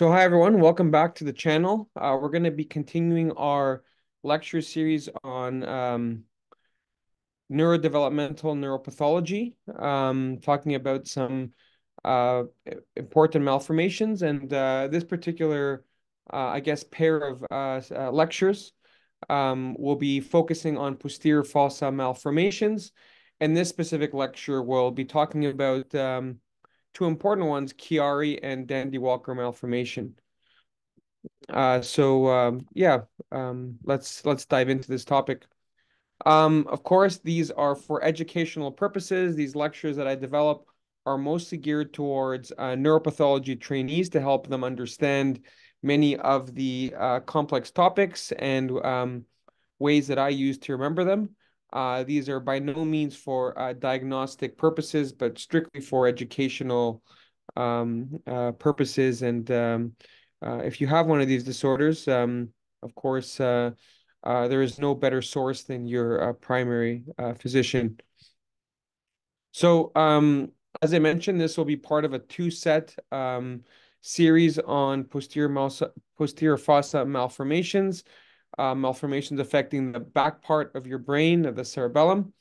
So hi everyone, welcome back to the channel. Uh, we're going to be continuing our lecture series on um, neurodevelopmental neuropathology, um, talking about some uh, important malformations. And uh, this particular, uh, I guess, pair of uh, uh, lectures um, will be focusing on posterior fossa malformations. And this specific lecture will be talking about um, two important ones, Chiari and Dandy-Walker malformation. Uh, so um, yeah, um, let's let's dive into this topic. Um, of course, these are for educational purposes. These lectures that I develop are mostly geared towards uh, neuropathology trainees to help them understand many of the uh, complex topics and um, ways that I use to remember them. Uh, these are by no means for uh, diagnostic purposes, but strictly for educational um, uh, purposes. And um, uh, if you have one of these disorders, um, of course, uh, uh, there is no better source than your primary physician. So, um, as I mentioned, this will be part of a two-set um, series on posterior, posterior fossa malformations uh, malformations affecting the back part of your brain, of the cerebellum.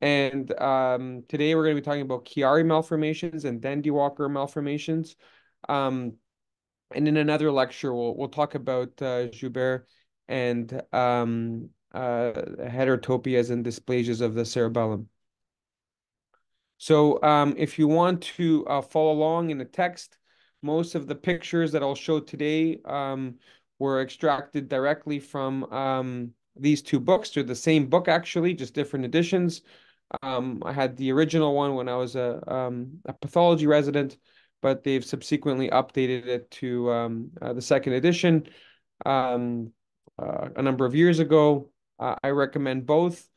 And um, today we're going to be talking about Chiari malformations and Dandy-Walker malformations. Um, and in another lecture, we'll, we'll talk about uh, Joubert and um, uh, heterotopias and dysplasias of the cerebellum. So um, if you want to uh, follow along in the text, most of the pictures that I'll show today um, were extracted directly from um, these two books. They're the same book, actually, just different editions. Um, I had the original one when I was a, um, a pathology resident, but they've subsequently updated it to um, uh, the second edition um, uh, a number of years ago. Uh, I recommend both.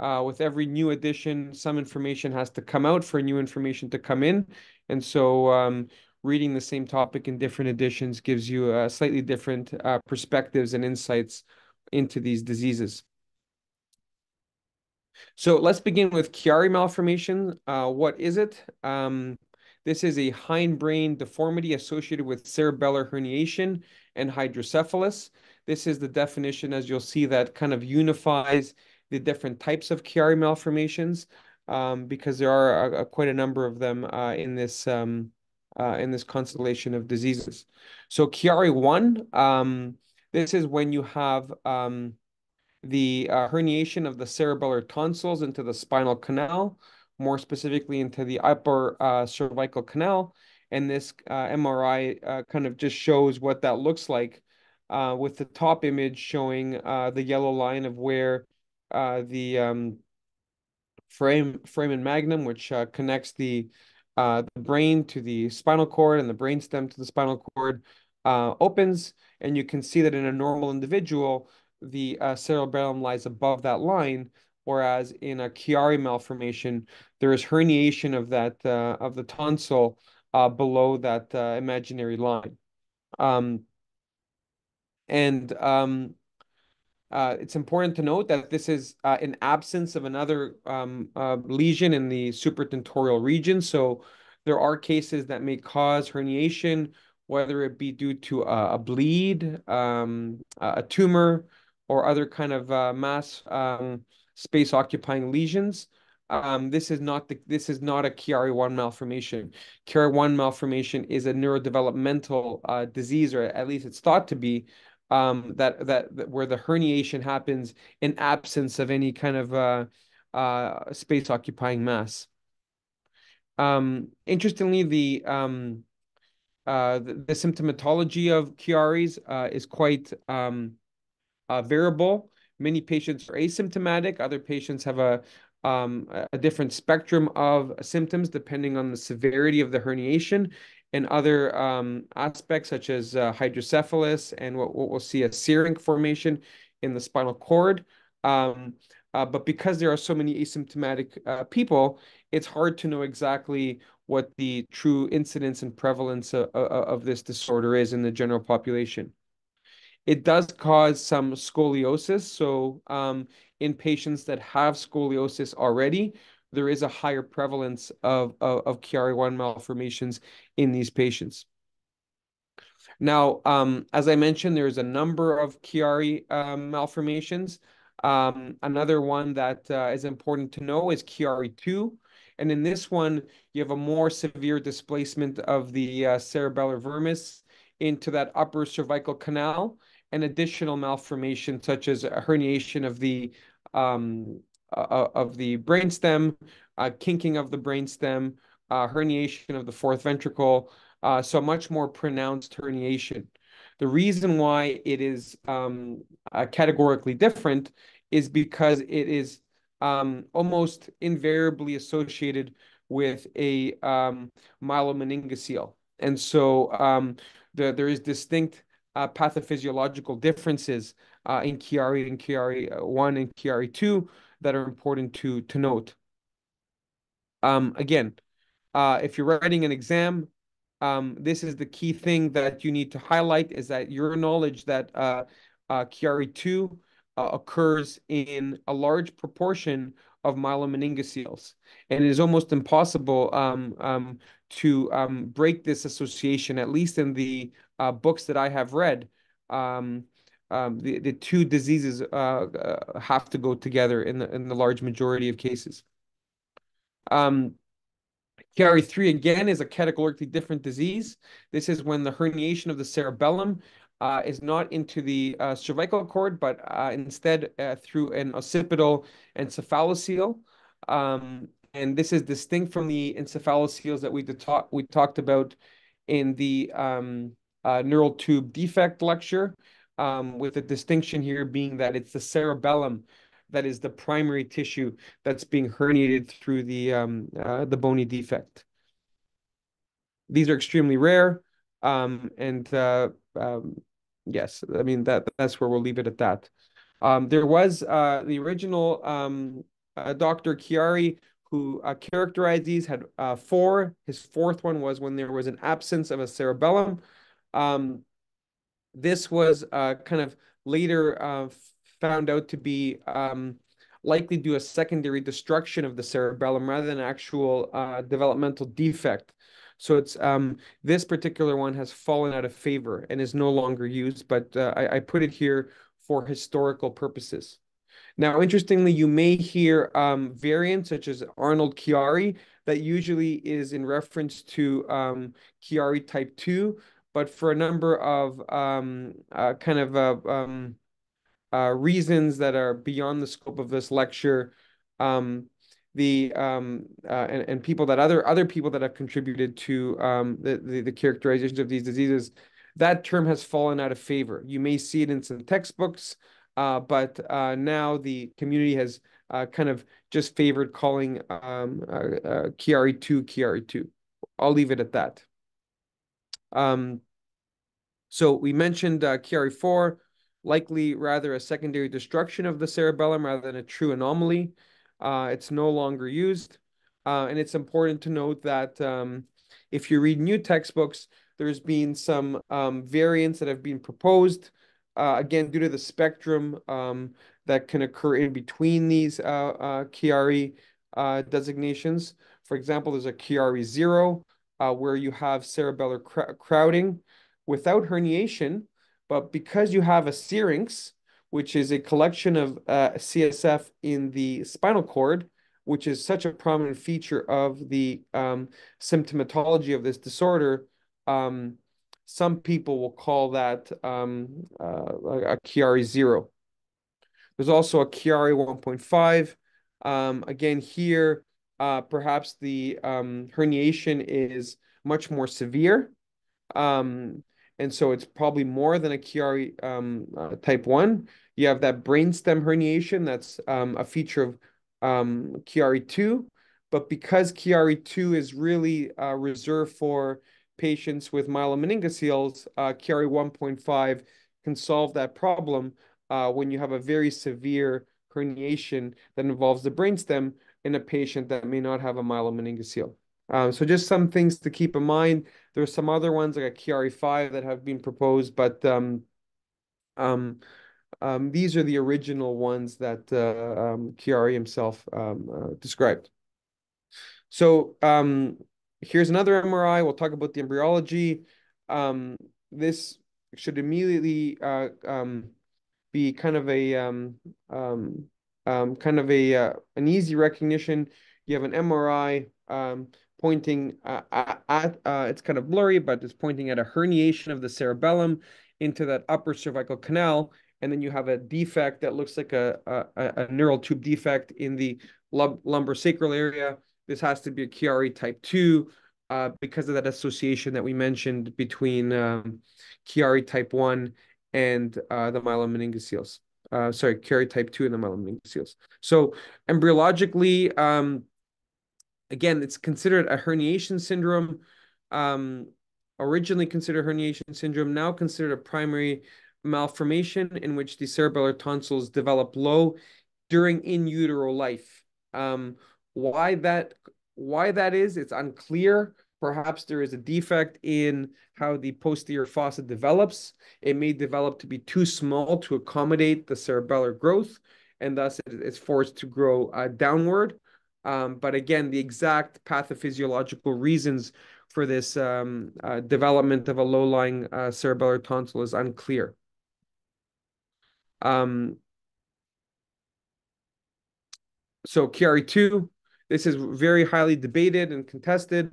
Uh, with every new edition, some information has to come out for new information to come in. And so um, reading the same topic in different editions gives you uh, slightly different uh, perspectives and insights into these diseases. So let's begin with Chiari malformation. Uh, what is it? Um, this is a hindbrain deformity associated with cerebellar herniation and hydrocephalus. This is the definition, as you'll see, that kind of unifies the different types of Chiari malformations um, because there are a, a, quite a number of them uh, in this um, uh, in this constellation of diseases. So Chiari 1, um, this is when you have um, the uh, herniation of the cerebellar tonsils into the spinal canal, more specifically into the upper uh, cervical canal. And this uh, MRI uh, kind of just shows what that looks like uh, with the top image showing the yellow line of where the um, frame, and magnum, which connects the uh, the brain to the spinal cord and the brainstem to the spinal cord uh, opens, and you can see that in a normal individual, the uh, cerebellum lies above that line, whereas in a Chiari malformation, there is herniation of that uh, of the tonsil uh, below that uh, imaginary line. Um, and um, uh, it's important to note that this is uh, an absence of another um, uh, lesion in the supratentorial region. So there are cases that may cause herniation, whether it be due to a, a bleed, um, a tumor, or other kind of uh, mass um, space occupying lesions. Um, this is not the this is not a Chiari one malformation. Chiari one malformation is a neurodevelopmental uh, disease, or at least it's thought to be, um, that, that, that where the herniation happens in absence of any kind of uh, uh, space occupying mass. Um, interestingly, the, um, uh, the, the symptomatology of Chiari's uh, is quite um, uh, variable. Many patients are asymptomatic. Other patients have a um, a different spectrum of symptoms depending on the severity of the herniation and other um, aspects such as uh, hydrocephalus and what, what, we'll see a syrinx formation in the spinal cord. Um, uh, but because there are so many asymptomatic uh, people, it's hard to know exactly what the true incidence and prevalence of, of, of this disorder is in the general population. It does cause some scoliosis. So um, in patients that have scoliosis already, there is a higher prevalence of, of, of Chiari-1 malformations in these patients. Now, um, as I mentioned, there's a number of Chiari um, malformations. Um, another one that uh, is important to know is Chiari 2. And in this one, you have a more severe displacement of the uh, cerebellar vermis into that upper cervical canal and additional malformation such as a herniation of the um, uh, of the brainstem, uh, kinking of the brainstem, uh, herniation of the fourth ventricle, uh, so much more pronounced herniation. The reason why it is um, uh, categorically different is because it is um, almost invariably associated with a um, myelomeningocele. And so um, the, there is distinct uh, pathophysiological differences uh, in Chiari and Chiari 1 and Chiari 2 that are important to, to note. Um, again, uh, if you're writing an exam, um, this is the key thing that you need to highlight is that your knowledge that uh, uh, Chiari 2 uh, occurs in a large proportion of myelomeningoceles. And it is almost impossible um, um, to um, break this association, at least in the uh, books that I have read. Um, um, the, the two diseases uh, uh, have to go together in the, in the large majority of cases. Um, Chiari 3 again is a categorically different disease. This is when the herniation of the cerebellum uh, is not into the uh, cervical cord, but uh, instead uh, through an occipital encephalocele. Um, and this is distinct from the encephaloceles that we, we talked about in the um, uh, neural tube defect lecture, um, with the distinction here being that it's the cerebellum that is the primary tissue that's being herniated through the um, uh, the bony defect. These are extremely rare, um, and uh, um, yes, I mean that that's where we'll leave it at that. Um, there was uh, the original um, uh, Dr. Chiari who uh, characterized these had uh, four. His fourth one was when there was an absence of a cerebellum. This was uh, kind of later uh, found out to be um, likely due a secondary destruction of the cerebellum rather than actual uh, developmental defect. So it's um, this particular one has fallen out of favor and is no longer used, but uh, I, I put it here for historical purposes. Now, interestingly, you may hear um, variants such as Arnold Chiari that usually is in reference to um, Chiari type 2, but for a number of um, uh, kind of uh, um, uh, reasons that are beyond the scope of this lecture, um, the um, uh, and, and people that other other people that have contributed to um, the, the, the characterizations of these diseases, that term has fallen out of favor. You may see it in some textbooks, uh, but uh, now the community has kind of just favored calling um, Chiari 2 Chiari 2. I'll leave it at that. Um, so we mentioned uh, Chiari 4 likely rather a secondary destruction of the cerebellum rather than a true anomaly. Uh, it's no longer used. Uh, and it's important to note that um, if you read new textbooks, there's been some um, variants that have been proposed, uh, again, due to the spectrum um, that can occur in between these uh, uh, Chiari uh, designations. For example, there's a Chiari 0, where you have cerebellar cr crowding without herniation, but because you have a syrinx, which is a collection of uh, CSF in the spinal cord, which is such a prominent feature of the um, symptomatology of this disorder, um, some people will call that um, uh, a Chiari zero. There's also a Chiari 1.5. Um, again, here, uh, perhaps the um, herniation is much more severe. Um, and so it's probably more than a Chiari um, uh, type 1. You have that brainstem herniation, that's um, a feature of um, Chiari 2. But because Chiari 2 is really uh, reserved for patients with myelomeningoceles, uh, Chiari 1.5 can solve that problem uh, when you have a very severe herniation that involves the brainstem in a patient that may not have a myelomeningocele. Um, so just some things to keep in mind. There's some other ones like a Chiari 5 that have been proposed, but um, um, um, these are the original ones that uh, um, Chiari himself um, uh, described. So um, here's another MRI. We'll talk about the embryology. Um, this should immediately uh, um, be kind of a um, um, um, kind of a uh, an easy recognition. You have an MRI um, pointing uh, at, uh, it's kind of blurry, but it's pointing at a herniation of the cerebellum into that upper cervical canal. And then you have a defect that looks like a, a, a neural tube defect in the lum lumbar sacral area. This has to be a Chiari type 2 uh, because of that association that we mentioned between um, Chiari type 1 and uh, the myelomeningocele. Uh, sorry, Chiari type 2 and the myelomeningocele. So embryologically, um, again, it's considered a herniation syndrome. Um, originally considered herniation syndrome, now considered a primary malformation in which the cerebellar tonsils develop low during in utero life. Um, why that why that is, it's unclear. Perhaps there is a defect in how the posterior fossa develops. It may develop to be too small to accommodate the cerebellar growth, and thus it's forced to grow uh, downward. Um, but again, the exact pathophysiological reasons for this um, uh, development of a low-lying uh, cerebellar tonsil is unclear. Um, so Chiari2, this is very highly debated and contested.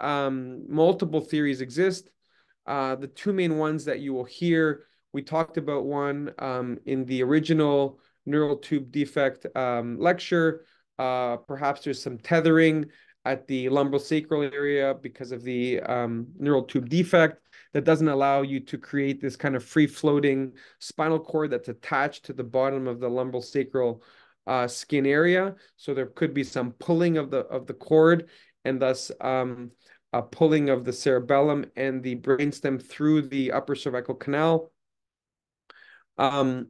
Um, multiple theories exist. Uh, the two main ones that you will hear, we talked about one um, in the original neural tube defect um, lecture. Uh, perhaps there's some tethering at the lumbosacral area because of the um, neural tube defect that doesn't allow you to create this kind of free floating spinal cord that's attached to the bottom of the lumbosacral uh, skin area. So there could be some pulling of the of the cord and thus um, a pulling of the cerebellum and the brainstem through the upper cervical canal. Um,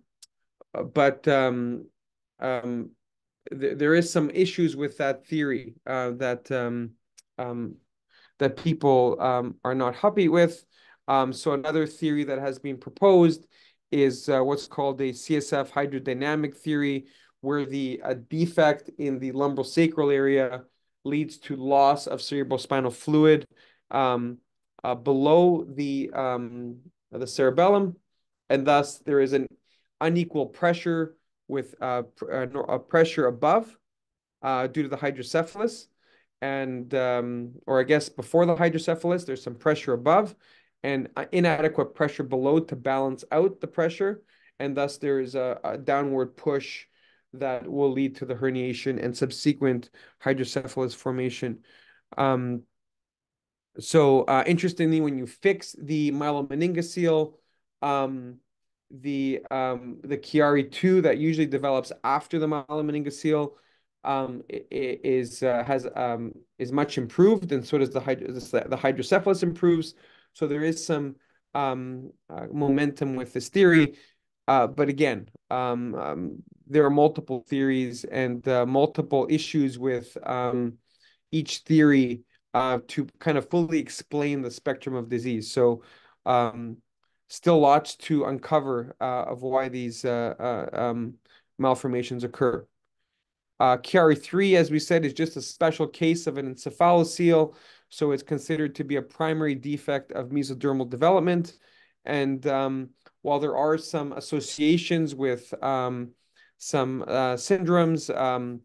but um, um, th there is some issues with that theory uh, that um, um, that people um, are not happy with. So another theory that has been proposed is uh, what's called a CSF hydrodynamic theory, where the a defect in the lumbosacral area leads to loss of cerebrospinal fluid um, uh, below the um, the cerebellum, and thus there is an unequal pressure with uh, uh, pressure above uh, due to the hydrocephalus, and um, or I guess before the hydrocephalus, there's some pressure above, and inadequate pressure below to balance out the pressure, and thus there is a, a downward push that will lead to the herniation and subsequent hydrocephalus formation. Um, so uh, interestingly, when you fix the myelomeningocele, um, the um, the Chiari 2 that usually develops after the myelomeningocele um, is uh, has um, is much improved, and so does the hydro the hydrocephalus improves. So there is some um, uh, momentum with this theory, uh, but again, um, um, there are multiple theories and uh, multiple issues with um, each theory uh, to kind of fully explain the spectrum of disease. So um, still lots to uncover uh, of why these uh, uh, um, malformations occur. Uh, Chiari3, as we said, is just a special case of an encephalocele, so it's considered to be a primary defect of mesodermal development. And um, while there are some associations with um, some uh, syndromes, um,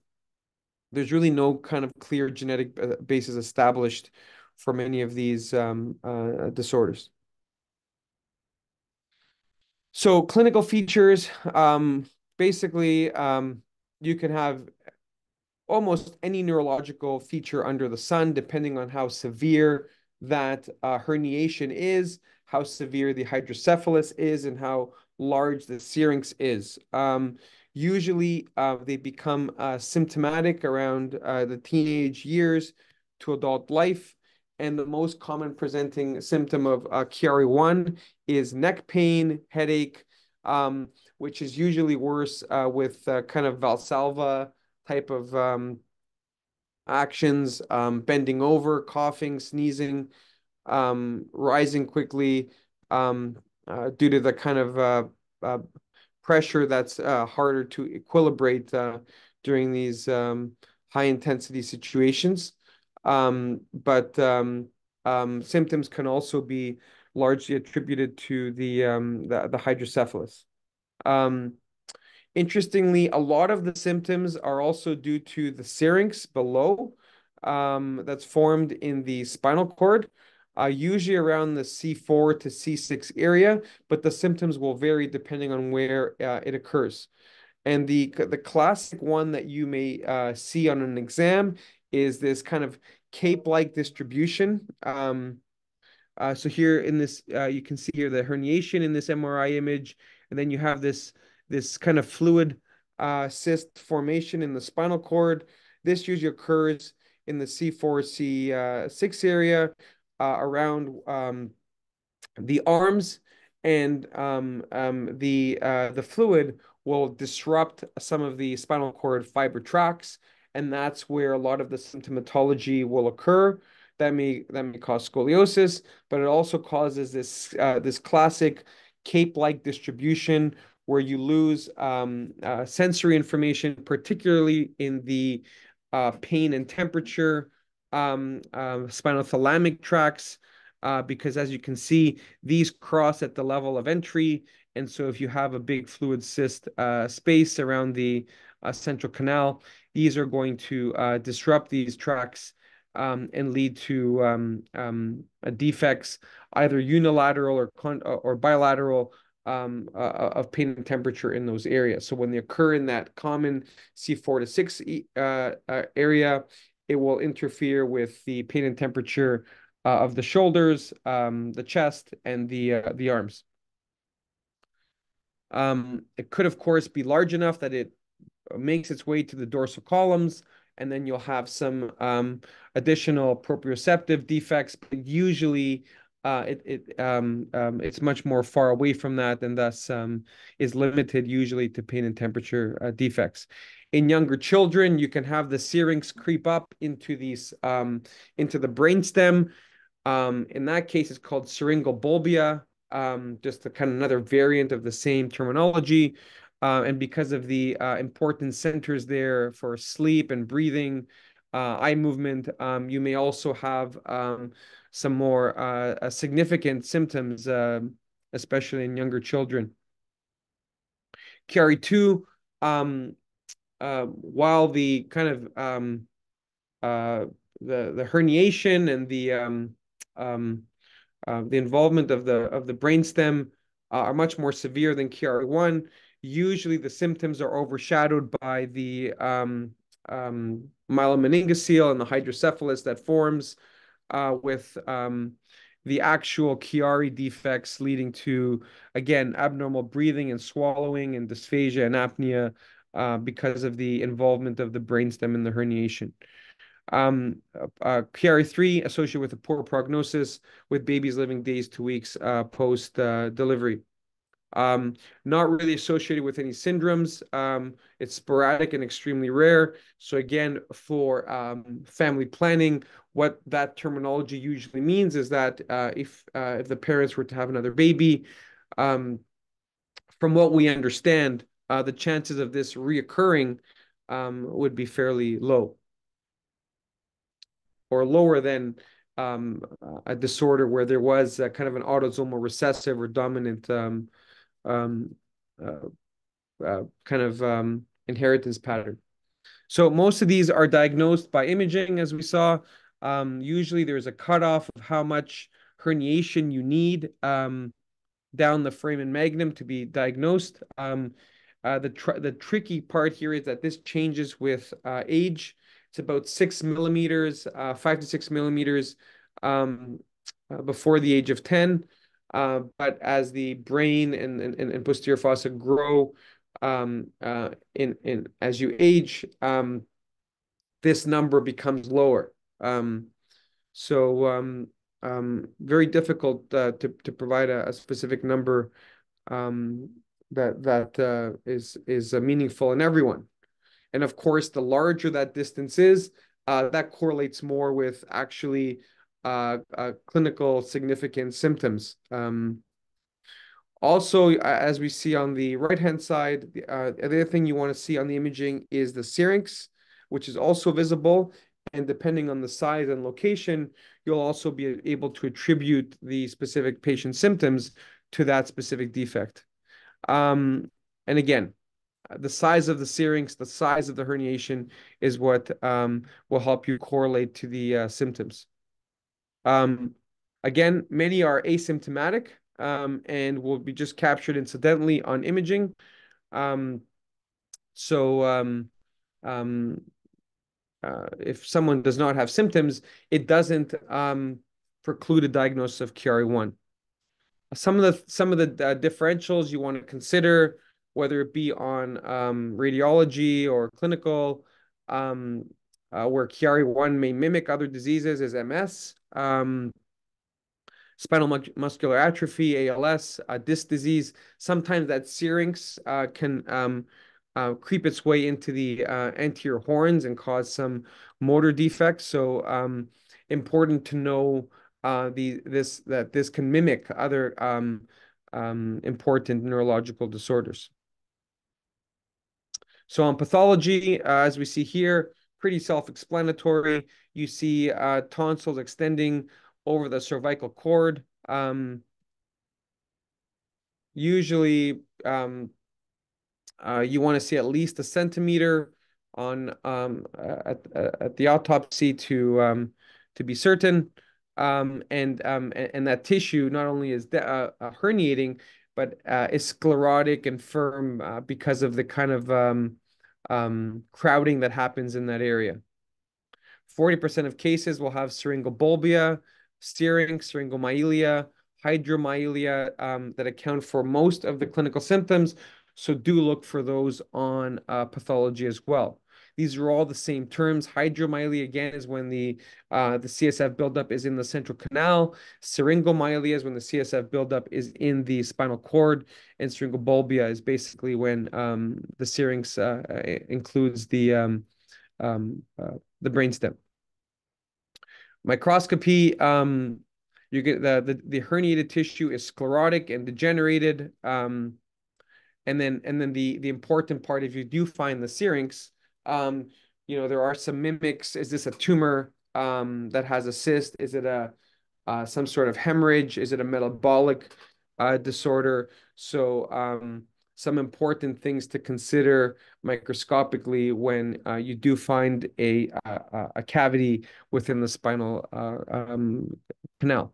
there's really no kind of clear genetic uh, basis established for many of these um, uh, disorders. So clinical features, um, basically, um, you can have almost any neurological feature under the sun, depending on how severe that uh, herniation is, how severe the hydrocephalus is, and how large the syrinx is. Um, usually, uh, they become uh, symptomatic around uh, the teenage years to adult life. And the most common presenting symptom of uh, Chiari 1 is neck pain, headache, um, which is usually worse uh, with uh, kind of Valsalva type of um, actions, um, bending over, coughing, sneezing, um, rising quickly um, uh, due to the kind of pressure that's uh, harder to equilibrate uh, during these um, high intensity situations. Um, but um, um, symptoms can also be largely attributed to the um, the, the hydrocephalus. Um, interestingly, a lot of the symptoms are also due to the syrinx below that's formed in the spinal cord, uh, usually around the C4 to C6 area, but the symptoms will vary depending on where uh, it occurs. And the the classic one that you may uh, see on an exam is this kind of cape-like distribution. Um, uh, so here in this, uh, you can see here the herniation in this MRI image, and then you have this this kind of fluid uh, cyst formation in the spinal cord. This usually occurs in the C4, C6 area uh, around um, the arms, and um, um, the uh, the fluid will disrupt some of the spinal cord fiber tracts, and that's where a lot of the symptomatology will occur. That may that may cause scoliosis, but it also causes this uh, this classic cape-like distribution where you lose um, uh, sensory information, particularly in the uh, pain and temperature, um, uh, spinothalamic tracts, uh, because as you can see, these cross at the level of entry. And so if you have a big fluid cyst uh, space around the uh, central canal, these are going to uh, disrupt these tracts um, and lead to um, um, defects, either unilateral or, or bilateral um, uh, uh, of pain and temperature in those areas. So when they occur in that common C4 to 6 uh, uh, area, it will interfere with the pain and temperature uh, of the shoulders, um, the chest, and the uh, the arms. Um, it could, of course, be large enough that it makes its way to the dorsal columns, and then you'll have some um, additional proprioceptive defects, but usually uh, it, it um, um, it's much more far away from that and thus um, is limited usually to pain and temperature uh, defects. In younger children, you can have the syrinx creep up into these um, into the brainstem. Um, in that case, it's called syringobulbia, um, just a kind of another variant of the same terminology. Uh, and because of the uh, important centers there for sleep and breathing, uh, eye movement, um, you may also have um, some more uh, uh, significant symptoms, uh, especially in younger children. Chiari-2, um, uh, while the kind of um, uh, the the herniation and the um, um, uh, the involvement of the of the brainstem are much more severe than Chiari-1. Usually, the symptoms are overshadowed by the um, um, myelomeningocele and the hydrocephalus that forms uh, with um, the actual Chiari defects leading to, again, abnormal breathing and swallowing and dysphagia and apnea uh, because of the involvement of the brainstem in the herniation. Um, uh, Chiari-3 associated with a poor prognosis with babies living days to weeks uh, post uh, delivery. Um, not really associated with any syndromes. Um, it's sporadic and extremely rare. So again, for um, family planning, what that terminology usually means is that uh, if uh, if the parents were to have another baby, um, from what we understand, uh, the chances of this reoccurring um, would be fairly low, or lower than um, a disorder where there was kind of an autosomal recessive or dominant um, um, uh, uh, kind of um, inheritance pattern. So most of these are diagnosed by imaging, as we saw. Um, usually there's a cutoff of how much herniation you need down the foramen magnum to be diagnosed. Um, uh, the tr the tricky part here is that this changes with uh, age. It's about six millimeters, uh, five to six millimeters um, uh, before the age of 10. Uh, but as the brain and, and, and posterior fossa grow um, in, in as you age, um, this number becomes lower. Um, so um, um, very difficult to, to provide a, a specific number um, that that uh, is is uh, meaningful in everyone. And of course, the larger that distance is, uh, that correlates more with actually uh, uh, clinical significant symptoms. Um, also, as we see on the right-hand side, uh, the other thing you want to see on the imaging is the syrinx, which is also visible. and depending on the size and location, you'll also be able to attribute the specific patient symptoms to that specific defect. Um, and again, the size of the syrinx, the size of the herniation is what um, will help you correlate to the uh, symptoms. Um, again, many are asymptomatic um, and will be just captured incidentally on imaging. Um, so um, um, uh, if someone does not have symptoms, it doesn't preclude a diagnosis of Chiari-1. Some of the some of the uh, differentials you want to consider, whether it be on um, radiology or clinical, um, uh, where Chiari-1 may mimic other diseases, is MS, um, spinal mu muscular atrophy, ALS, uh, disc disease. Sometimes that syrinx uh, can um, uh, creep its way into the uh, anterior horns and cause some motor defects. So um, important to know uh, the this that this can mimic other um, um, important neurological disorders. So on pathology, uh, as we see here, pretty self-explanatory. You see uh, tonsils extending over the cervical cord. Um, usually, um, uh, you want to see at least a centimeter on um, at at the autopsy to um, to be certain. Um, and um, and that tissue not only is uh, uh, herniating, but uh, is sclerotic and firm uh, because of the kind of um, um, crowding that happens in that area. 40% of cases will have syringobulbia, syrinx, syringomyelia, hydromyelia um, that account for most of the clinical symptoms. So do look for those on uh, pathology as well. These are all the same terms. Hydromyelia, again, is when the uh, the CSF buildup is in the central canal. Syringomyelia is when the CSF buildup is in the spinal cord. And syringobulbia is basically when um, the syrinx uh, includes the um, um, uh, the brainstem. Microscopy, um, you get the, the, the herniated tissue is sclerotic and degenerated. Um, and then and then the the important part, if you do find the syrinx, um, you know, there are some mimics. Is this a tumor um, that has a cyst? Is it a uh, some sort of hemorrhage? Is it a metabolic uh, disorder? So um, some important things to consider microscopically when uh, you do find a, a, a cavity within the spinal uh, um, canal.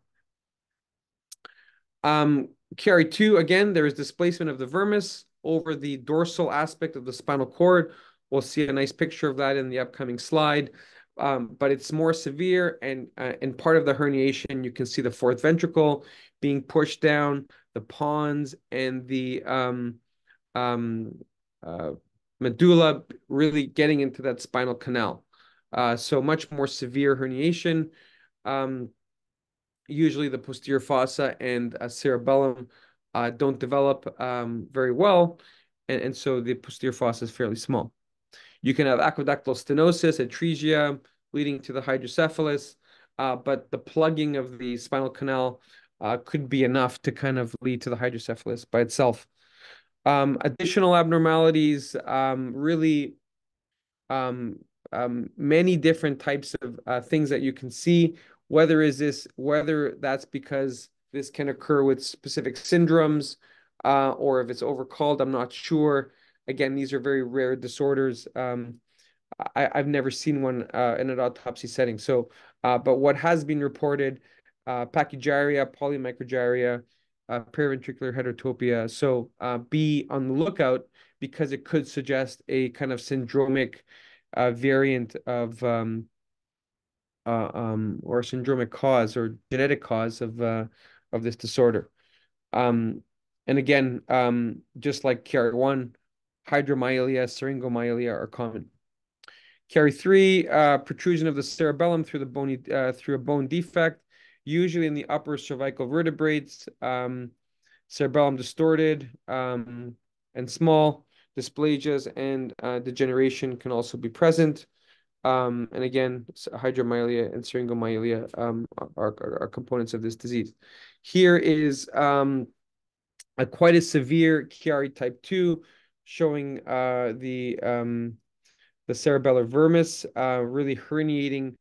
Um, Chiari-2, again, there is displacement of the vermis over the dorsal aspect of the spinal cord We'll see a nice picture of that in the upcoming slide. Um, but it's more severe and uh, in part of the herniation, you can see the fourth ventricle being pushed down, the pons and the um, um, uh, medulla really getting into that spinal canal. Uh, so much more severe herniation. Um, usually the posterior fossa and cerebellum uh, don't develop um, very well. And, and so the posterior fossa is fairly small. You can have aqueductal stenosis, atresia, leading to the hydrocephalus, uh, but the plugging of the spinal canal uh, could be enough to kind of lead to the hydrocephalus by itself. Um, additional abnormalities, um, really um, um many different types of uh, things that you can see. Whether is this, whether that's because this can occur with specific syndromes, uh, or if it's overcalled, I'm not sure. Again, these are very rare disorders. Um, I, have never seen one uh, in an autopsy setting. So, uh, but what has been reported, uh, pachygyria, polymicrogyria, uh, periventricular heterotopia. So uh, be on the lookout because it could suggest a kind of syndromic uh, variant of um, um, or syndromic cause or genetic cause of of this disorder. Um, and again, um, just like Chiari-1, hydromyelia, syringomyelia are common. Chiari-3, uh, protrusion of the cerebellum through the bony uh, through a bone defect, usually in the upper cervical vertebrates. Um, cerebellum distorted um, and small. Dysplasias and uh, degeneration can also be present. Um, and again, hydromyelia and syringomyelia um, are, are, are, components of this disease. Here is um, a quite a severe Chiari type 2, showing uh, the um, the cerebellar vermis, uh, really herniating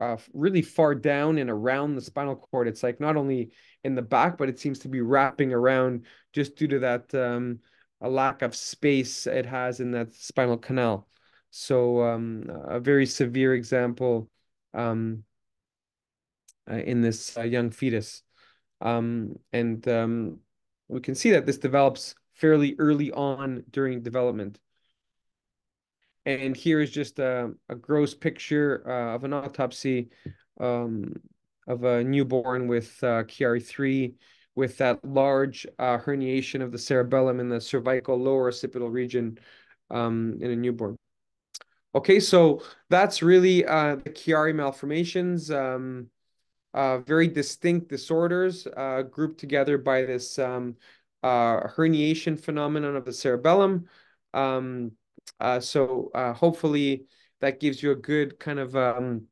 uh, really far down and around the spinal cord. It's like not only in the back, but it seems to be wrapping around just due to that um, a lack of space it has in that spinal canal. So um, a very severe example um, uh, in this uh, young fetus. Um, and um, we can see that this develops fairly early on during development. And here is just a, a gross picture uh, of an autopsy um, of a newborn with uh, Chiari3 with that large uh, herniation of the cerebellum in the cervical lower occipital region um, in a newborn. Okay, so that's really uh, the Chiari malformations. Um, uh, very distinct disorders uh, grouped together by this um, uh, herniation phenomenon of the cerebellum. Um, uh, so uh, hopefully that gives you a good kind of um,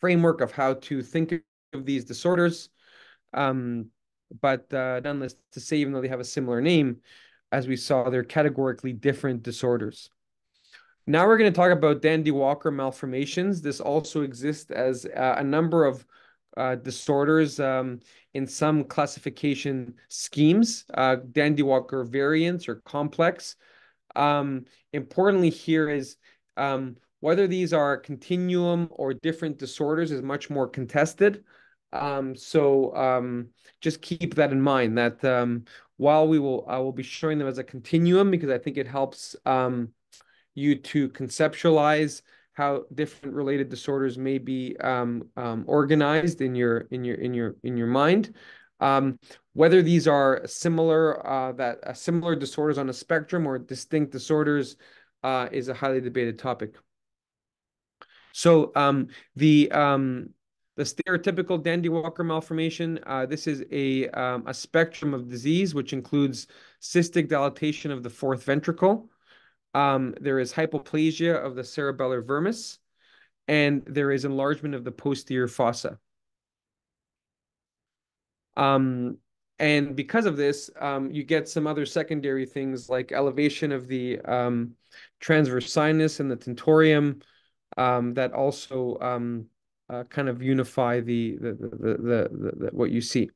framework of how to think of these disorders. Um, but uh, nonetheless, to say even though they have a similar name, as we saw, they're categorically different disorders. Now we're going to talk about Dandy-Walker malformations. This also exists as uh, a number of uh, disorders um, in some classification schemes, uh, Dandy-Walker variants or complex. Um, importantly here is um, whether these are continuum or different disorders is much more contested. Um, so um, just keep that in mind that um, while we will, I will be showing them as a continuum because I think it helps um, you to conceptualize how different related disorders may be um, um, organized in your in your in your in your mind. Um, whether these are similar uh, that uh, similar disorders on a spectrum or distinct disorders uh, is a highly debated topic. So um, the um, the stereotypical Dandy-Walker malformation. Uh, this is a um, a spectrum of disease which includes cystic dilatation of the fourth ventricle. Um, there is hypoplasia of the cerebellar vermis, and there is enlargement of the posterior fossa. Um, and because of this, um, you get some other secondary things like elevation of the um, transverse sinus and the tentorium um, that also um, uh, kind of unify the the, the the, the, the, what you see.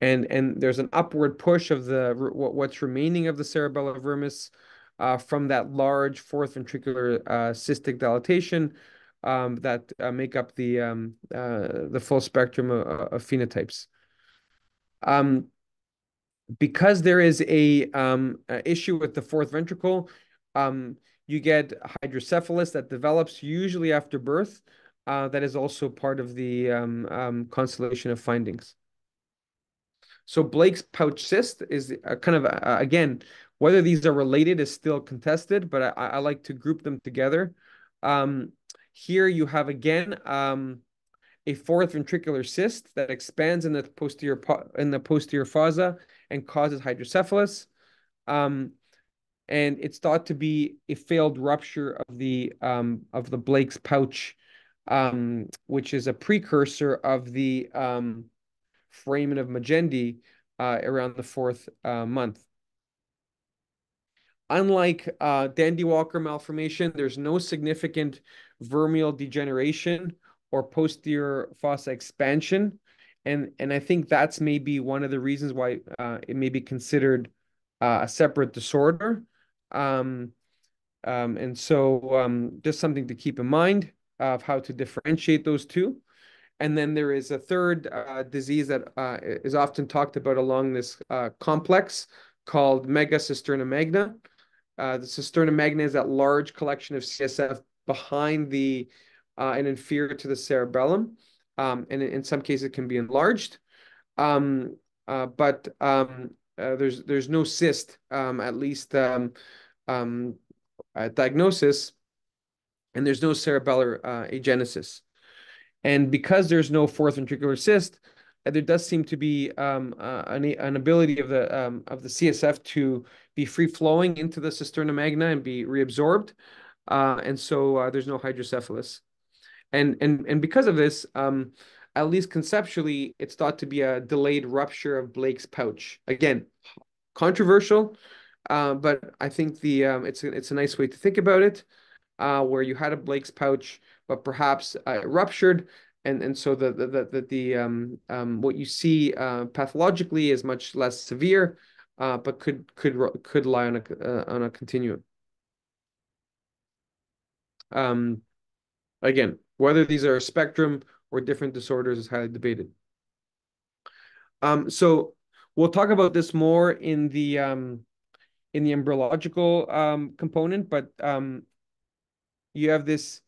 And and there's an upward push of the what's remaining of the cerebellar vermis from that large fourth ventricular uh, cystic dilatation um, that uh, make up the um, uh, the full spectrum of, of phenotypes. Um, because there is a, um, a issue with the fourth ventricle, um, you get hydrocephalus that develops usually after birth. Uh, that is also part of the um, um, constellation of findings. So Blake's pouch cyst is kind of, uh, again, whether these are related is still contested, but I, I like to group them together. Um, here you have, again, um, a fourth ventricular cyst that expands in the posterior in the posterior fossa and causes hydrocephalus. Um, and it's thought to be a failed rupture of the um, of the Blake's pouch, um, which is a precursor of the um, foramen of Magendie uh, around the fourth uh, month. Unlike uh, Dandy-Walker malformation, there's no significant vermial degeneration or posterior fossa expansion. And, and I think that's maybe one of the reasons why uh, it may be considered uh, a separate disorder. Um, um, and so um, just something to keep in mind of how to differentiate those two. And then there is a third uh, disease that uh, is often talked about along this uh, complex called megacisterna magna. Uh, the cisterna magna is that large collection of CSF behind the uh, and inferior to the cerebellum. Um, and in, some cases, it can be enlarged. Um, uh, but um, uh, there's there's no cyst, um, at least um, um, at diagnosis, and there's no cerebellar uh, agenesis. And because there's no fourth ventricular cyst, there does seem to be um, uh, an, an ability of the um, of the CSF to be free flowing into the cisterna magna and be reabsorbed, uh, and so uh, there's no hydrocephalus and and and because of this, um, at least conceptually, it's thought to be a delayed rupture of Blake's pouch. Again, controversial, uh, but I think the um, it's a, it's a nice way to think about it. uh, where you had a Blake's pouch, but perhaps uh, ruptured, and and so the the the, the um, um, what you see uh, pathologically is much less severe, uh, but could could could lie on a uh, on a continuum. Um, again, whether these are a spectrum or different disorders is highly debated. Um, so we'll talk about this more in the um, in the embryological um, component, but um, you have this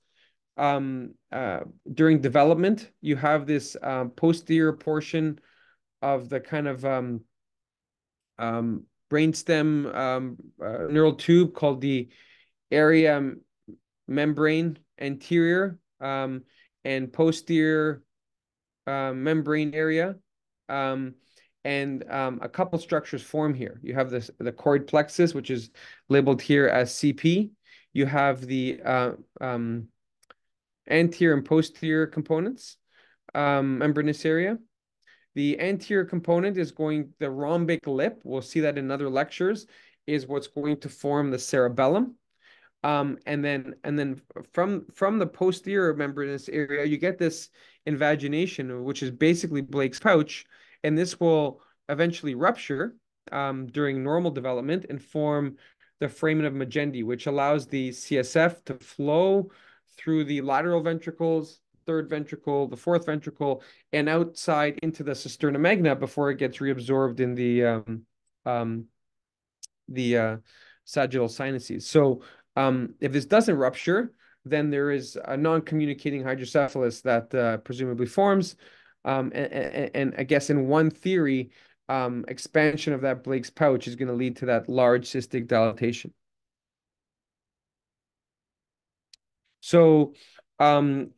um, uh, during development, you have this um, posterior portion of the kind of um, um, brainstem um, uh, neural tube called the area membranacea anterior um, and posterior uh, membrane area. Um, and um, a couple structures form here. You have this the choroid plexus, which is labeled here as CP. You have the uh, um, anterior and posterior components, um, membranous area. The anterior component is going, the rhombic lip, we'll see that in other lectures, is what's going to form the cerebellum. Um, and then and then from from the posterior membranous area, you get this invagination, which is basically Blake's pouch, and this will eventually rupture um, during normal development and form the foramen of Magendie, which allows the CSF to flow through the lateral ventricles, third ventricle, the fourth ventricle, and outside into the cisterna magna before it gets reabsorbed in the um, um, the uh, sagittal sinuses. So um, if this doesn't rupture, then there is a non-communicating hydrocephalus that uh, presumably forms. Um, and, and, and, I guess in one theory, um, expansion of that Blake's pouch is going to lead to that large cystic dilatation. So, um,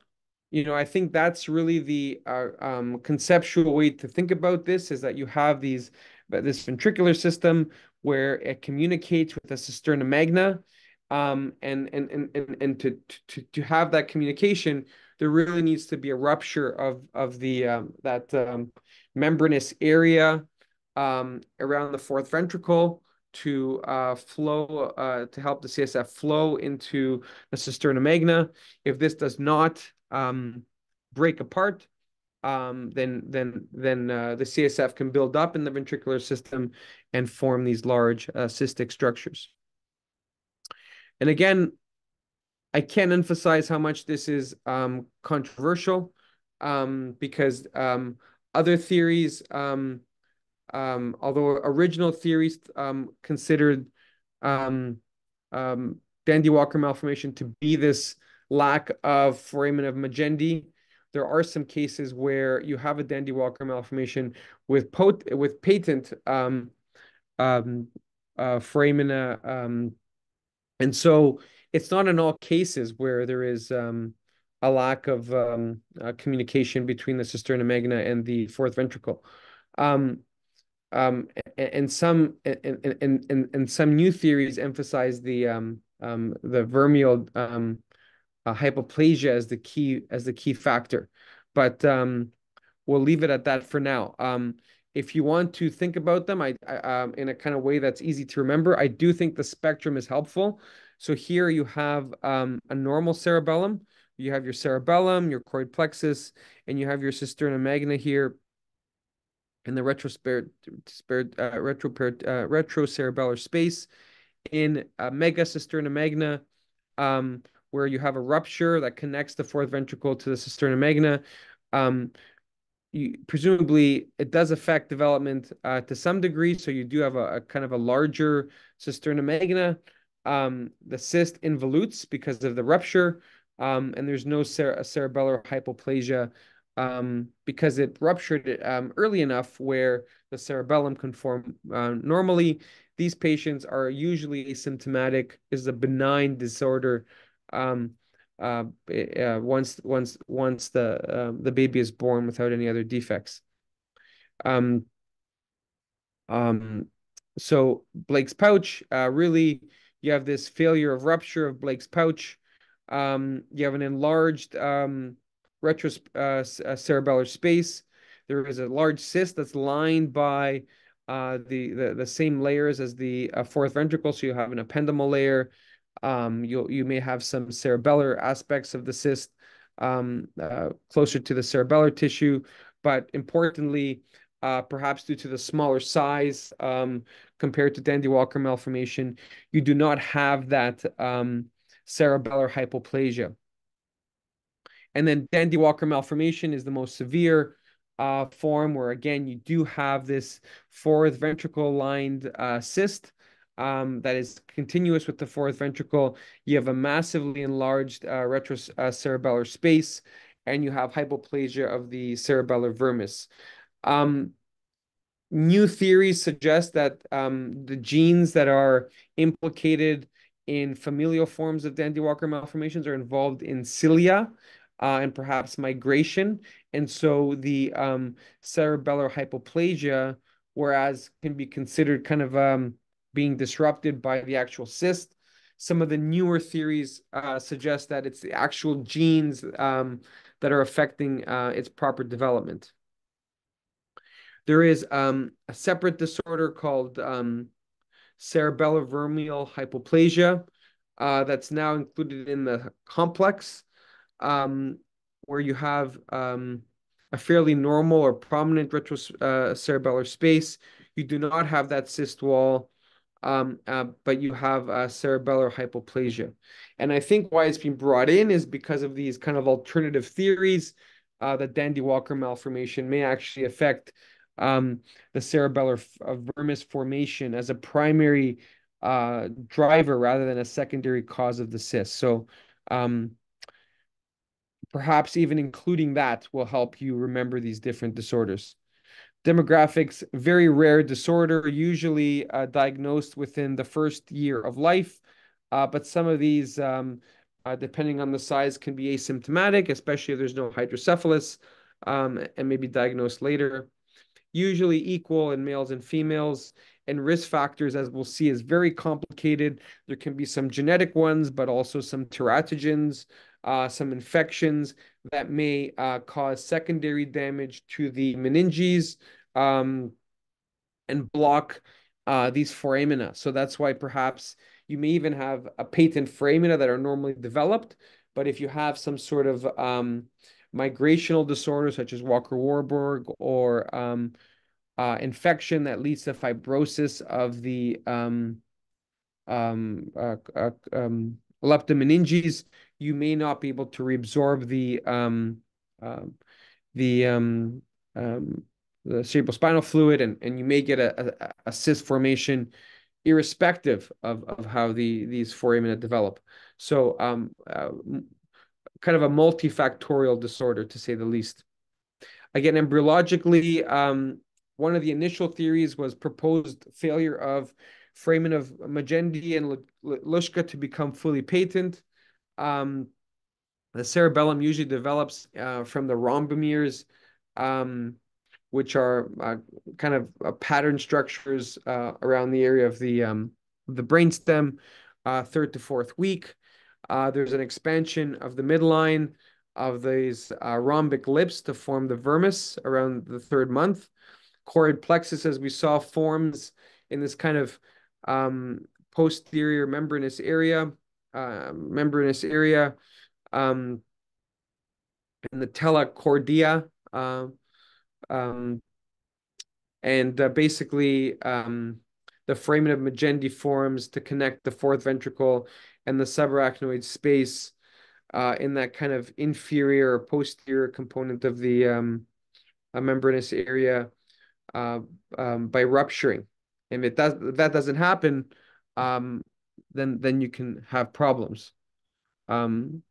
you know, I think that's really the uh, um, conceptual way to think about this is that you have these this ventricular system where it communicates with the cisterna magna, um, and and and and to to to have that communication, there really needs to be a rupture of of the um, that um, membranous area um, around the fourth ventricle to uh, flow uh, to help the CSF flow into the cisterna magna. If this does not um, break apart, um, then then then uh, the CSF can build up in the ventricular system and form these large uh, cystic structures. And again, I can't emphasize how much this is um, controversial um, because um, other theories um, although original theories um, considered um, um, Dandy Walker malformation to be this lack of foramen of Magendie, there are some cases where you have a Dandy Walker malformation with pot with patent um, um, uh, foramina, um, and so it's not in all cases where there is um, a lack of um, uh, communication between the cisterna magna and the fourth ventricle. Um, um, and some and, and, and, and some new theories emphasize the um, um, the vermial um, uh, hypoplasia as the key as the key factor, but um, we'll leave it at that for now. Um, if you want to think about them, I, I um, in a kind of way that's easy to remember, I do think the spectrum is helpful. So here you have um, a normal cerebellum, you have your cerebellum, your choroid plexus, and you have your cisterna magna here in the retrospir uh, retro uh, space in mega cisterna magna, um, where you have a rupture that connects the fourth ventricle to the cisterna magna. Um, you, presumably, it does affect development uh, to some degree. So you do have a, a kind of a larger cisterna magna. Um, the cyst involutes because of the rupture, um, and there's no cere cerebellar hypoplasia um, because it ruptured um, early enough where the cerebellum can form uh, normally. These patients are usually asymptomatic. Is a benign disorder. Um, uh, uh, once once once the uh, the baby is born without any other defects. Um, um, so Blake's pouch, uh, really, you have this failure of rupture of Blake's pouch. Um, you have an enlarged um, retrocerebellar uh, uh space. There is a large cyst that's lined by uh, the, the, the same layers as the uh, fourth ventricle. So you have an ependymal layer Um, you you may have some cerebellar aspects of the cyst um, uh, closer to the cerebellar tissue, but importantly, uh, perhaps due to the smaller size um, compared to Dandy Walker malformation, you do not have that um, cerebellar hypoplasia. And then Dandy Walker malformation is the most severe uh, form where, again, you do have this fourth ventricle lined uh, cyst um, that is continuous with the fourth ventricle. You have a massively enlarged uh, retrocerebellar uh, space, and you have hypoplasia of the cerebellar vermis. Um, new theories suggest that um, the genes that are implicated in familial forms of Dandy Walker malformations are involved in cilia uh, and perhaps migration. And so the um, cerebellar hypoplasia, whereas can be considered kind of um, being disrupted by the actual cyst. Some of the newer theories uh, suggest that it's the actual genes um, that are affecting uh, its proper development. There is um, a separate disorder called um, cerebellar vermial hypoplasia uh, that's now included in the complex um, where you have um, a fairly normal or prominent retrocerebellar uh, space. You do not have that cyst wall, um, uh, but you have cerebellar hypoplasia. And I think why it's been brought in is because of these kind of alternative theories uh, that Dandy Walker malformation may actually affect um, the cerebellar uh, vermis formation as a primary uh, driver rather than a secondary cause of the cyst. So um, perhaps even including that will help you remember these different disorders. Demographics, very rare disorder, usually uh, diagnosed within the first year of life. Uh, but some of these, um, uh, depending on the size, can be asymptomatic, especially if there's no hydrocephalus, um, and maybe diagnosed later. Usually equal in males and females. And risk factors, as we'll see, is very complicated. There can be some genetic ones, but also some teratogens, uh, some infections that may uh, cause secondary damage to the meninges um, and block uh, these foramina. So that's why perhaps you may even have a patent foramina that are normally developed. But if you have some sort of um, migrational disorder, such as Walker-Warburg or um, uh, infection that leads to fibrosis of the um, um, uh, uh, um, leptomeninges, you may not be able to reabsorb the um, uh, the um, um, the cerebrospinal fluid, and, and you may get a, a, a cyst formation irrespective of, of how the these foramina develop. So um, uh, kind of a multifactorial disorder, to say the least. Again, embryologically, um, one of the initial theories was proposed failure of foramen of Magendie and Luschka to become fully patent. Um, the cerebellum usually develops uh, from the rhombomeres, um, which are uh, kind of uh, pattern structures uh, around the area of the um, the brainstem, uh, third to fourth week. Uh, there's an expansion of the midline of these rhombic lips to form the vermis around the third month. Choroid plexus, as we saw, forms in this kind of um, posterior membranous area, uh, membranous area, um, in the tela choroidea, uh, um, and uh, basically um, the foramen of Magendie forms to connect the fourth ventricle and the subarachnoid space uh, in that kind of inferior or posterior component of the um, membranous area uh, um, by rupturing. If it does, if that doesn't happen, um, then then you can have problems. Um,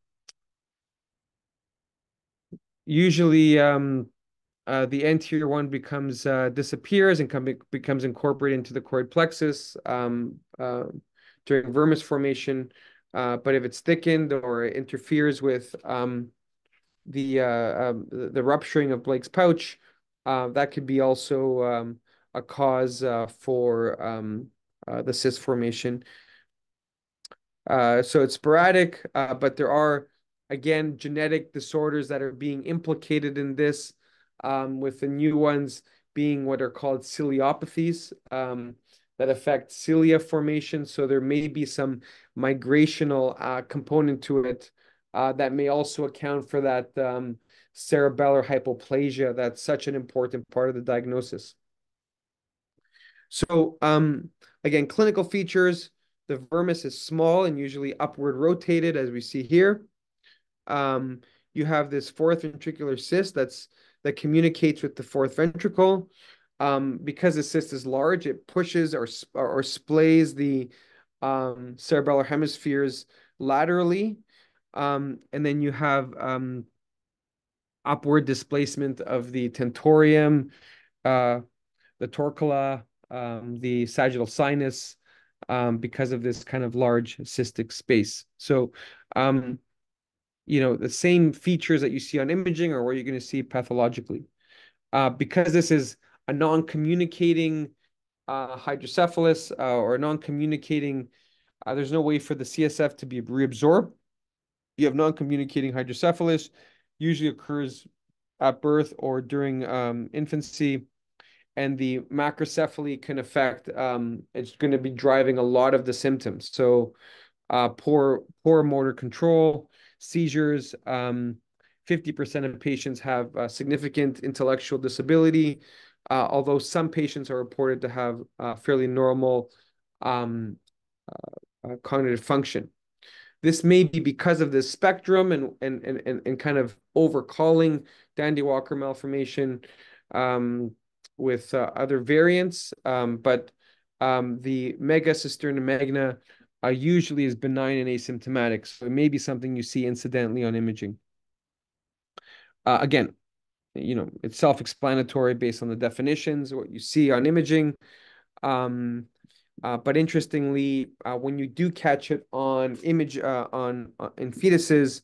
usually, um, uh, the anterior one becomes uh, disappears and come, becomes incorporated into the choroid plexus um, uh, during vermis formation. Uh, but if it's thickened or interferes with um, the uh, um, the rupturing of Blake's pouch, uh, that could be also um, a cause uh, for um, uh, the cyst formation. Uh, so it's sporadic, uh, but there are, again, genetic disorders that are being implicated in this, um, with the new ones being what are called ciliopathies. Um, that affect cilia formation. So there may be some migrational uh, component to it that may also account for that um, cerebellar hypoplasia. That's such an important part of the diagnosis. So um, again, clinical features, the vermis is small and usually upward rotated, as we see here. Um, you have this fourth ventricular cyst that's that communicates with the fourth ventricle. Um, because the cyst is large, it pushes or or, splays the um, cerebellar hemispheres laterally, um, and then you have um, upward displacement of the tentorium, uh, the torcular, um, the sagittal sinus, um, because of this kind of large cystic space. So, um, you know, the same features that you see on imaging are what you're going to see pathologically. Uh, because this is a non-communicating uh, hydrocephalus uh, or non-communicating, uh, there's no way for the CSF to be reabsorbed. You have non-communicating hydrocephalus, usually occurs at birth or during um, infancy. And the macrocephaly can affect um, it's going to be driving a lot of the symptoms. So uh, poor poor motor control seizures um, 50% of patients have significant intellectual disability uh, although some patients are reported to have uh, fairly normal um, uh, uh, cognitive function this may be because of this spectrum and and and and kind of overcalling dandy walker malformation um, with uh, other variants, um, but um, the mega cisterna magna uh, usually is benign and asymptomatic. So it may be something you see incidentally on imaging. Uh, again, you know, it's self-explanatory based on the definitions, what you see on imaging. Um, uh, but interestingly, uh, when you do catch it on image uh, on uh, in fetuses,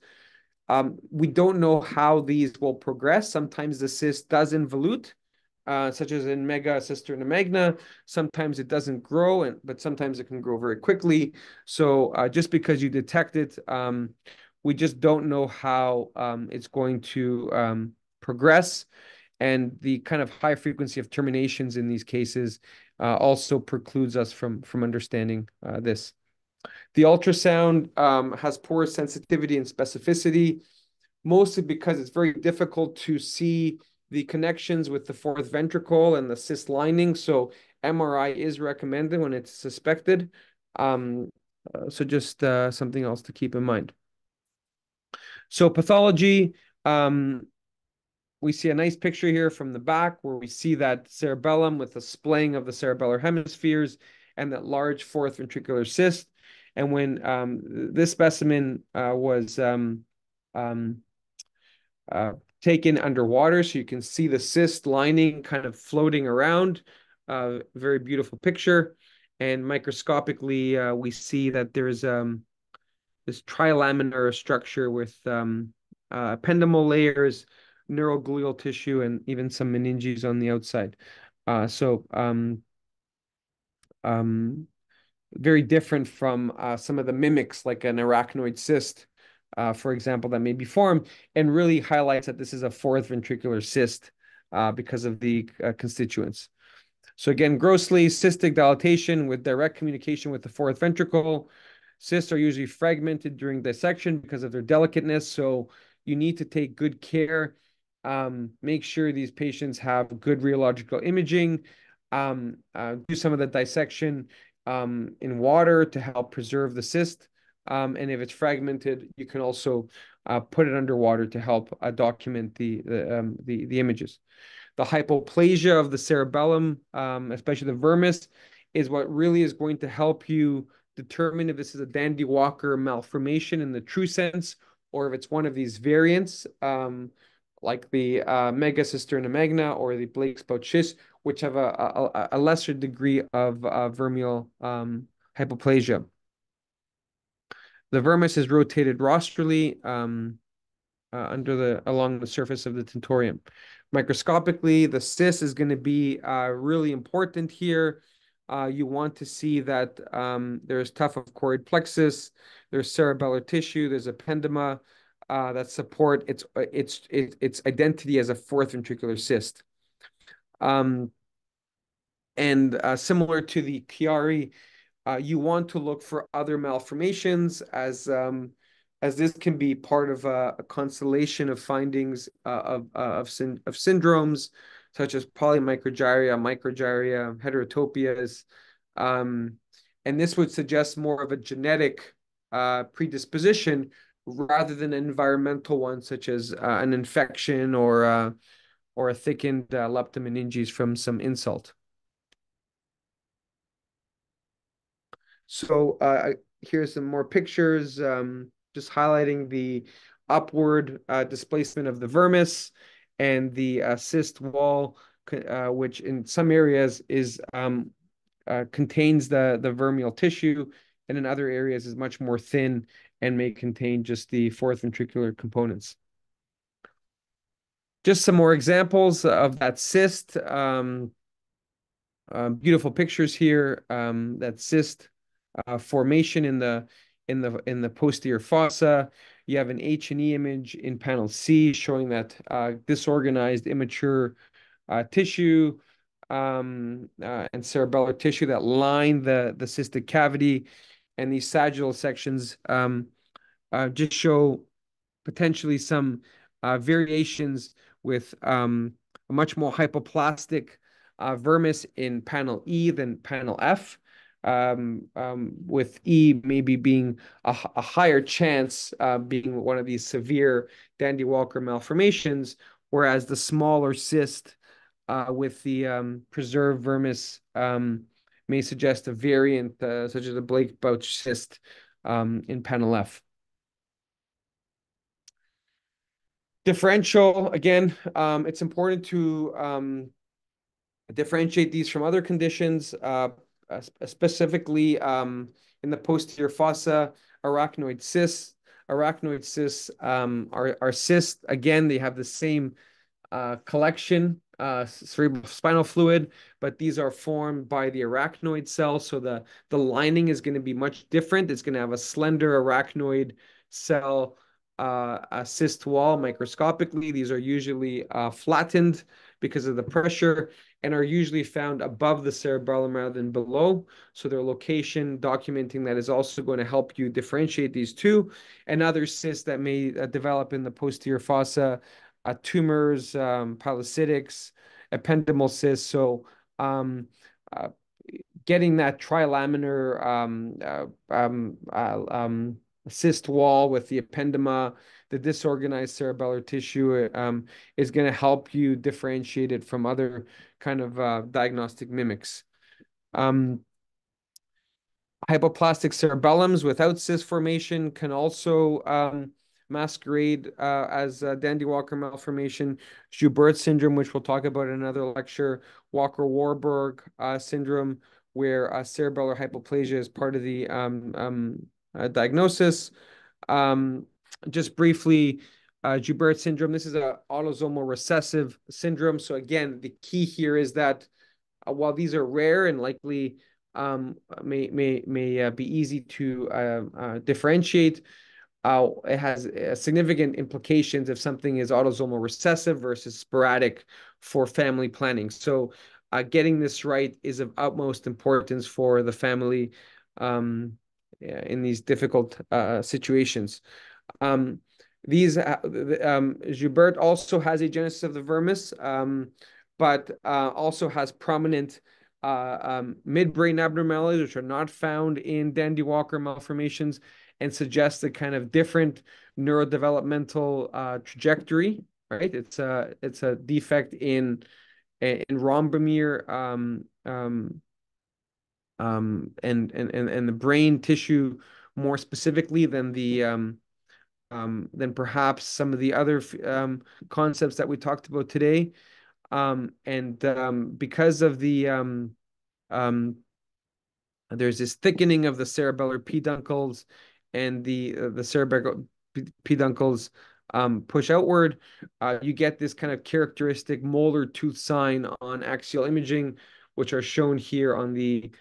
um, we don't know how these will progress. Sometimes the cyst does involute, uh, such as in mega cisterna magna. Sometimes it doesn't grow, and but sometimes it can grow very quickly. So uh, just because you detect it, um, we just don't know how um, it's going to um, progress. And the kind of high frequency of terminations in these cases uh, also precludes us from, from understanding uh, this. The ultrasound um, has poor sensitivity and specificity, mostly because it's very difficult to see the connections with the fourth ventricle and the cyst lining. So MRI is recommended when it's suspected. Um, uh, so just uh, something else to keep in mind. So pathology, um, we see a nice picture here from the back where we see that cerebellum with the splaying of the cerebellar hemispheres and that large fourth ventricular cyst. And when um, this specimen uh, was um, um, uh, taken underwater so you can see the cyst lining kind of floating around. Uh, very beautiful picture. And microscopically, uh, we see that there's um, this trilaminar structure with um, uh, ependymal layers, neuroglial tissue, and even some meninges on the outside. Uh, so um, um, very different from uh, some of the mimics like an arachnoid cyst uh, for example, that may be formed, and really highlights that this is a fourth ventricular cyst uh, because of the uh, constituents. So again, grossly cystic dilatation with direct communication with the fourth ventricle. Cysts are usually fragmented during dissection because of their delicateness. So you need to take good care. Um, make sure these patients have good radiological imaging. Um, uh, do some of the dissection um, in water to help preserve the cyst. Um, and if it's fragmented, you can also uh, put it underwater to help uh, document the the, um, the, the images. The hypoplasia of the cerebellum, um, especially the vermis, is what really is going to help you determine if this is a Dandy Walker malformation in the true sense, or if it's one of these variants, like the uh, cisterna magna or the Blake's cyst, which have a, a, a lesser degree of uh, vermial um, hypoplasia. The vermis is rotated rostrally um, uh, under the along the surface of the tentorium. Microscopically, the cyst is going to be uh, really important here. Uh, you want to see that um, there's tuft of choroid plexus, there's cerebellar tissue, there's ependyma uh, that support its its its identity as a fourth ventricular cyst. Um, And uh, similar to the Chiari, uh, you want to look for other malformations as um, as this can be part of a, a constellation of findings uh, of uh, of, syn of syndromes such as polymicrogyria, microgyria, heterotopias, um, and this would suggest more of a genetic uh, predisposition rather than environmental ones such as uh, an infection or uh, or a thickened uh, leptomeninges from some insult. So uh, here's some more pictures, um, just highlighting the upward uh, displacement of the vermis and the uh, cyst wall, uh, which in some areas is um, contains the the vermial tissue, and in other areas is much more thin and may contain just the fourth ventricular components. Just some more examples of that cyst. Um, uh, beautiful pictures here. Um, that cyst uh, formation in the in the in the posterior fossa. You have an H and E image in panel C showing that uh, disorganized immature uh, tissue um, uh, and cerebellar tissue that line the the cystic cavity, and these sagittal sections um, uh, just show potentially some uh, variations with um, a much more hypoplastic uh, vermis in panel E than panel F um, um, with E maybe being a, a higher chance uh, being one of these severe Dandy Walker malformations, whereas the smaller cyst uh, with the um, preserved vermis um, may suggest a variant uh, such as a Blake pouch cyst um, in panel F. Differential, again, um, it's important to differentiate these from other conditions. Uh, uh, specifically um, in the posterior fossa, arachnoid cysts. Arachnoid cysts um, are, are cysts. Again, they have the same uh, collection, uh, cerebral spinal fluid, but these are formed by the arachnoid cell. So the, the lining is going to be much different. It's going to have a slender arachnoid cell uh, a cyst wall microscopically. These are usually uh, flattened because of the pressure and are usually found above the cerebellum rather than below. So their location documenting that is also going to help you differentiate these two. And other cysts that may uh, develop in the posterior fossa, uh, tumors, um, pilocytics, ependymal cysts. So um, uh, getting that trilaminar um, uh, um, uh, um, cyst wall with the ependyma, the disorganized cerebellar tissue um, is going to help you differentiate it from other kind of uh, diagnostic mimics. Hypoplastic cerebellums without cyst formation can also um, masquerade uh, as Dandy Walker malformation, Joubert syndrome, which we'll talk about in another lecture, Walker Warburg uh, syndrome, where uh, cerebellar hypoplasia is part of the um, um, uh, diagnosis. Um, just briefly, uh, Joubert syndrome. This is a autosomal recessive syndrome. So again, the key here is that uh, while these are rare and likely um, may may may uh, be easy to uh, uh, differentiate, uh, it has significant implications if something is autosomal recessive versus sporadic for family planning. So getting this right is of utmost importance for the family um, in these difficult situations. Um, these uh, um, Joubert also has agenesis of the vermis, um, but uh, also has prominent uh, um, midbrain abnormalities, which are not found in Dandy Walker malformations, and suggest a kind of different neurodevelopmental uh, trajectory. Right, it's a it's a defect in in rhombomere um, um, um, and, and and and the brain tissue more specifically than the um, um, than perhaps some of the other um, concepts that we talked about today. Um, and um, because of the um, um, there's this thickening of the cerebellar peduncles and the uh, the cerebellar peduncles um, push outward, uh, you get this kind of characteristic molar tooth sign on axial imaging, which are shown here on the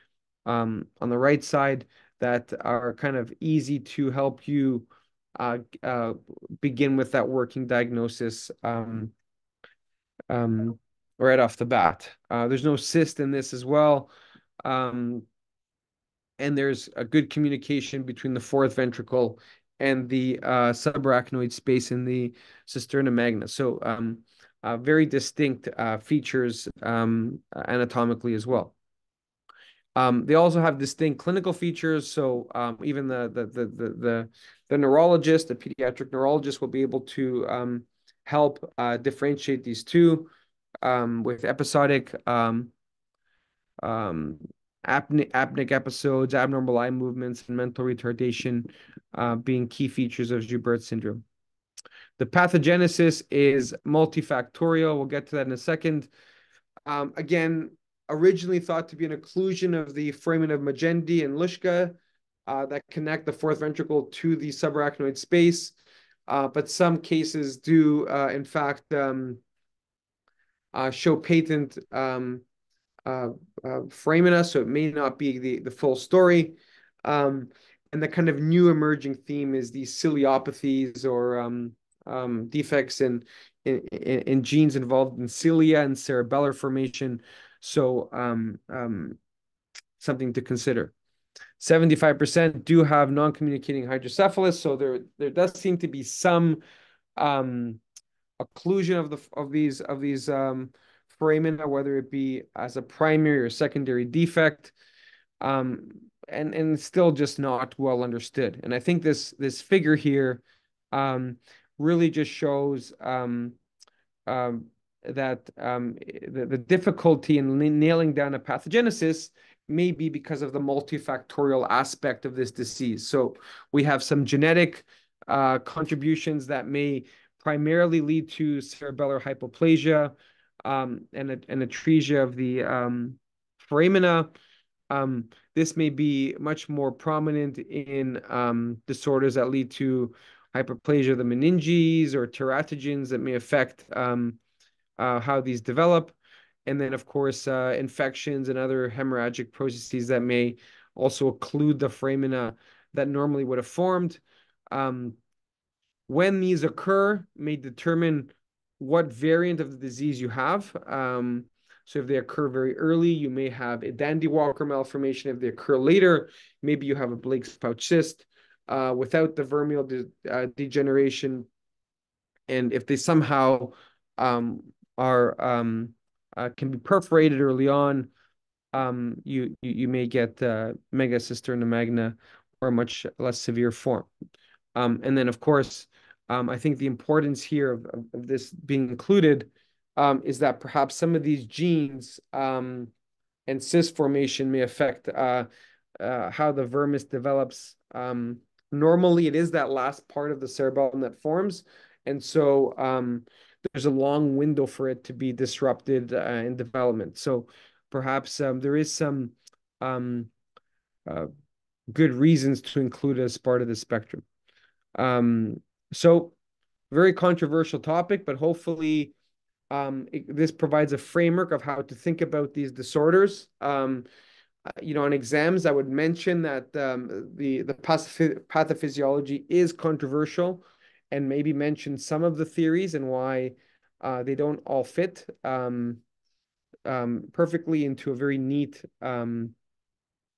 um, on the right side that are kind of easy to help you uh, uh, begin with that working diagnosis um, um, right off the bat. Uh, there's no cyst in this as well. Um, and there's a good communication between the fourth ventricle and the uh, subarachnoid space in the cisterna magna. So um, uh, very distinct uh, features um, anatomically as well. Um, they also have distinct clinical features. So um, even the, the, the the the neurologist, the pediatric neurologist, will be able to um, help uh, differentiate these two um, with episodic um, apneic, episodes, abnormal eye movements, and mental retardation uh, being key features of Joubert syndrome. The pathogenesis is multifactorial. We'll get to that in a second. Um, again, originally thought to be an occlusion of the foramen of Magendie and Luschka uh, that connect the fourth ventricle to the subarachnoid space. Uh, but some cases do, uh, in fact, um, uh, show patent um, uh, uh, foramina, so it may not be the, the full story. Um, and the kind of new emerging theme is these ciliopathies or um, um, defects in, in, in, genes involved in cilia and cerebellar formation. So um, um, something to consider. 75% do have non-communicating hydrocephalus, so there there does seem to be some um, occlusion of the of these of these foramina, whether it be as a primary or secondary defect, um, and and still just not well understood. And I think this this figure here um, really just shows um, um, that um, the, the difficulty in nailing down a pathogenesis may be because of the multifactorial aspect of this disease. So we have some genetic uh, contributions that may primarily lead to cerebellar hypoplasia um, and, atresia of the um, foramina. Um, this may be much more prominent in um, disorders that lead to hyperplasia of the meninges or teratogens that may affect um, uh, how these develop. And then, of course, uh, infections and other hemorrhagic processes that may also occlude the foramina that normally would have formed. Um, when these occur may determine what variant of the disease you have. Um, so if they occur very early, you may have a Dandy Walker malformation. If they occur later, maybe you have a Blake's pouch cyst uh, without the vermial de uh, degeneration. And if they somehow um, are um, uh, can be perforated early on, um, you, you, you may get uh, megacisterna magna or a much less severe form. Um, and then, of course, um, I think the importance here of, of, this being included um, is that perhaps some of these genes um, and cyst formation may affect uh, uh, how the vermis develops. Um, normally, it is that last part of the cerebellum that forms, and so um, there's a long window for it to be disrupted uh, in development. So perhaps um, there is some uh, good reasons to include it as part of the spectrum. Um, so very controversial topic, but hopefully um, it, this provides a framework of how to think about these disorders. Um, uh, you know, on exams, I would mention that um, the the pathophysiology is controversial, and maybe mention some of the theories and why uh, they don't all fit um, um, perfectly into a very neat um,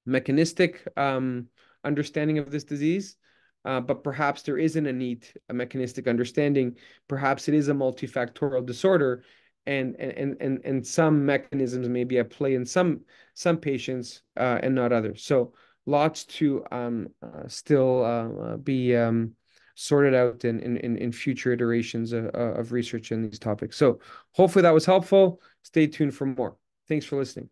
mechanistic understanding of this disease. Uh, but perhaps there isn't a neat a mechanistic understanding. Perhaps it is a multifactorial disorder, and and and and some mechanisms may be at play in some some patients uh, and not others. So lots to um, uh, still uh, be um, sorted out in in in future iterations of, of research in these topics. So hopefully that was helpful. Stay tuned for more. Thanks for listening.